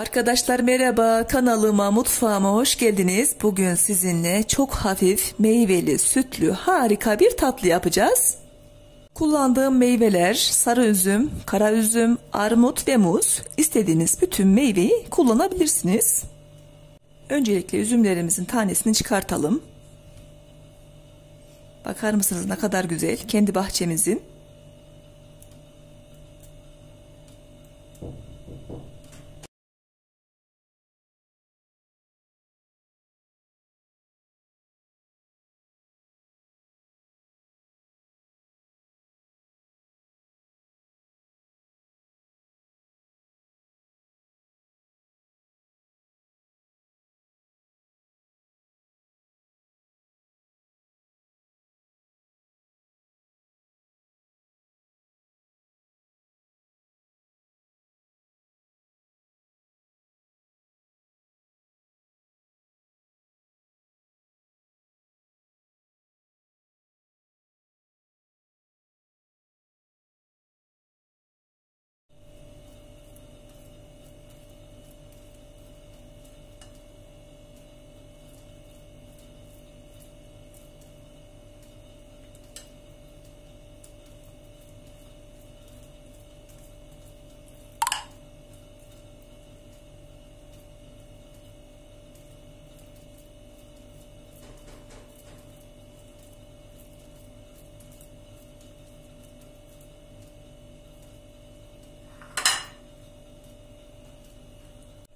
Arkadaşlar merhaba kanalıma mutfağıma hoş geldiniz. Bugün sizinle çok hafif meyveli sütlü harika bir tatlı yapacağız. Kullandığım meyveler sarı üzüm, kara üzüm, armut ve muz. İstediğiniz bütün meyveyi kullanabilirsiniz. Öncelikle üzümlerimizin tanesini çıkartalım. Bakar mısınız ne kadar güzel kendi bahçemizin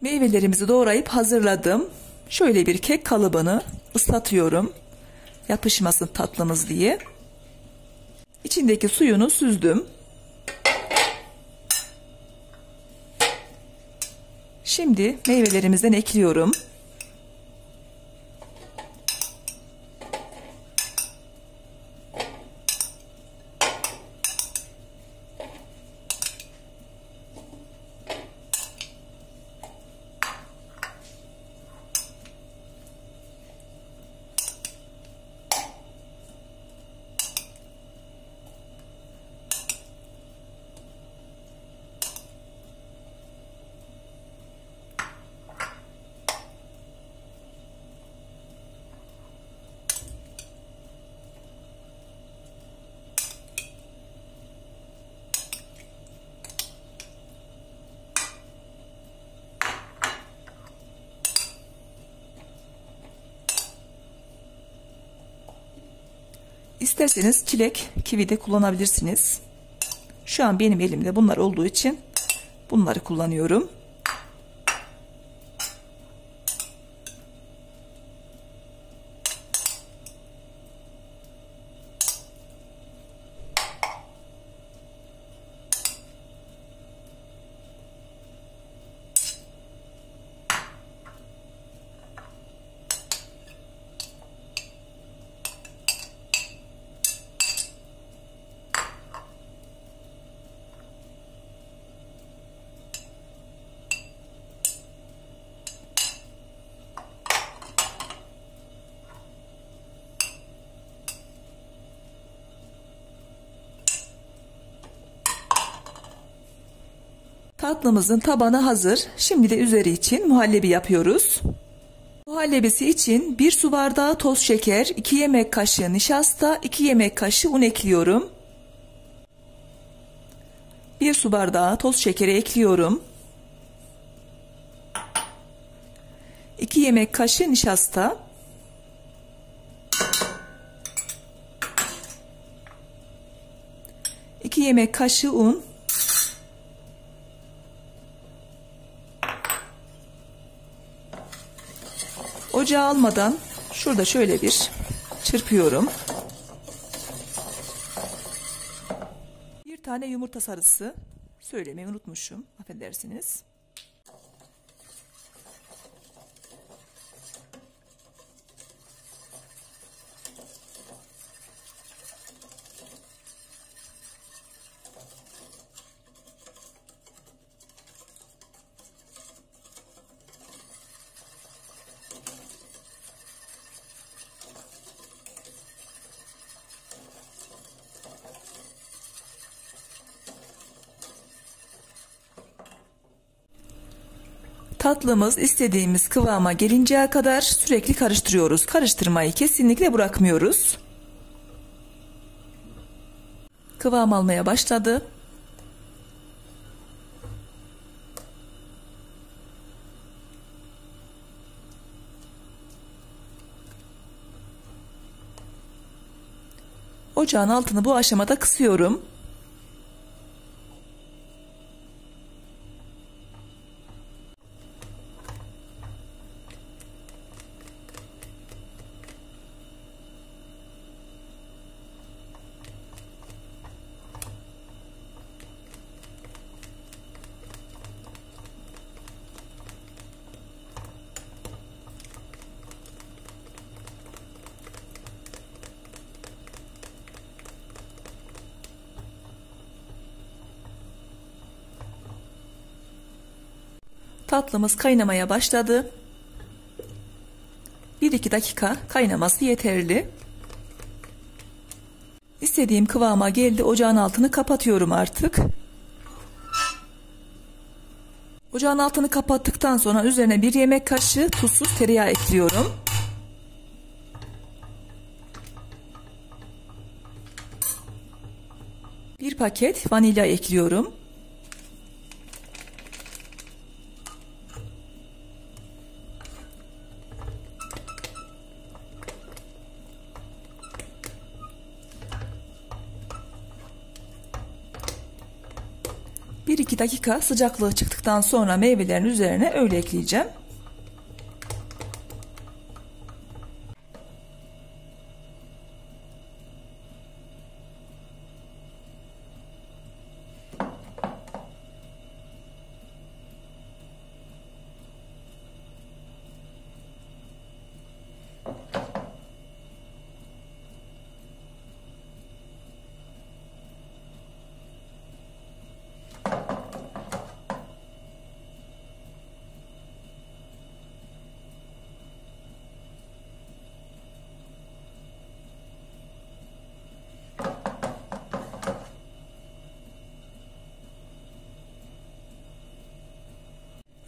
Meyvelerimizi doğrayıp hazırladım. Şöyle bir kek kalıbını ıslatıyorum. Yapışmasın tatlımız diye. İçindeki suyunu süzdüm. Şimdi meyvelerimizden ekliyorum. İsterseniz çilek, kivi de kullanabilirsiniz. Şu an benim elimde bunlar olduğu için bunları kullanıyorum. Tatlımızın tabanı hazır. Şimdi de üzeri için muhallebi yapıyoruz. Muhallebisi için 1 su bardağı toz şeker, 2 yemek kaşığı nişasta, 2 yemek kaşığı un ekliyorum. 1 su bardağı toz şekeri ekliyorum. 2 yemek kaşığı nişasta. Yemek kaşığı un. Ocağa almadan şurada şöyle bir çırpıyorum. Bir tane yumurta sarısı söylemeyi unutmuşum. Affedersiniz. Tatlımız istediğimiz kıvama gelinceye kadar sürekli karıştırıyoruz. Karıştırmayı kesinlikle bırakmıyoruz. Kıvam almaya başladı. Ocağın altını bu aşamada kısıyorum. Tatlımız kaynamaya başladı. 1-2 dakika kaynaması yeterli. İstediğim kıvama geldi. Ocağın altını kapatıyorum artık. Ocağın altını kapattıktan sonra üzerine bir yemek kaşığı tuzsuz tereyağı ekliyorum. Bir paket vanilya ekliyorum. Bir iki dakika sıcaklığı çıktıktan sonra meyvelerin üzerine öyle ekleyeceğim.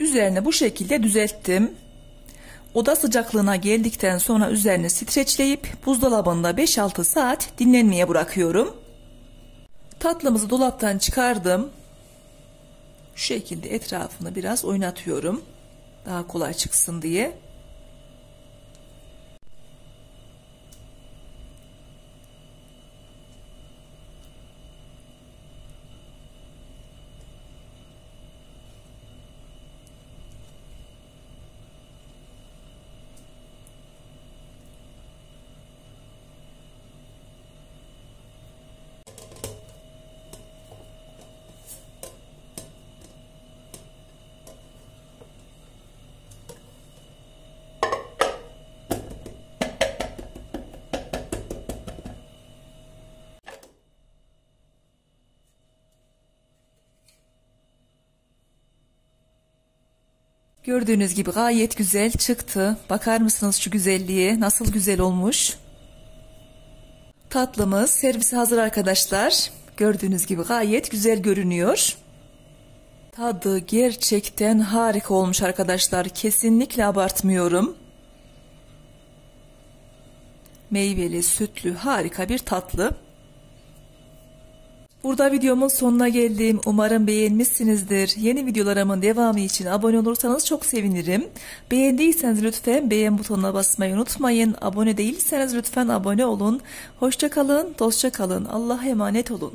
Üzerine bu şekilde düzelttim. Oda sıcaklığına geldikten sonra üzerine streçleyip buzdolabında 5-6 saat dinlenmeye bırakıyorum. Tatlımızı dolaptan çıkardım. Şu şekilde etrafını biraz oynatıyorum. Daha kolay çıksın diye. Gördüğünüz gibi gayet güzel çıktı. Bakar mısınız şu güzelliğe? Nasıl güzel olmuş. Tatlımız servise hazır arkadaşlar. Gördüğünüz gibi gayet güzel görünüyor. Tadı gerçekten harika olmuş arkadaşlar. Kesinlikle abartmıyorum. Meyveli, sütlü, harika bir tatlı. Burada videomun sonuna geldim. Umarım beğenmişsinizdir. Yeni videolarımın devamı için abone olursanız çok sevinirim. Beğendiyseniz lütfen beğen butonuna basmayı unutmayın. Abone değilseniz lütfen abone olun. Hoşçakalın, dostça kalın. Allah'a emanet olun.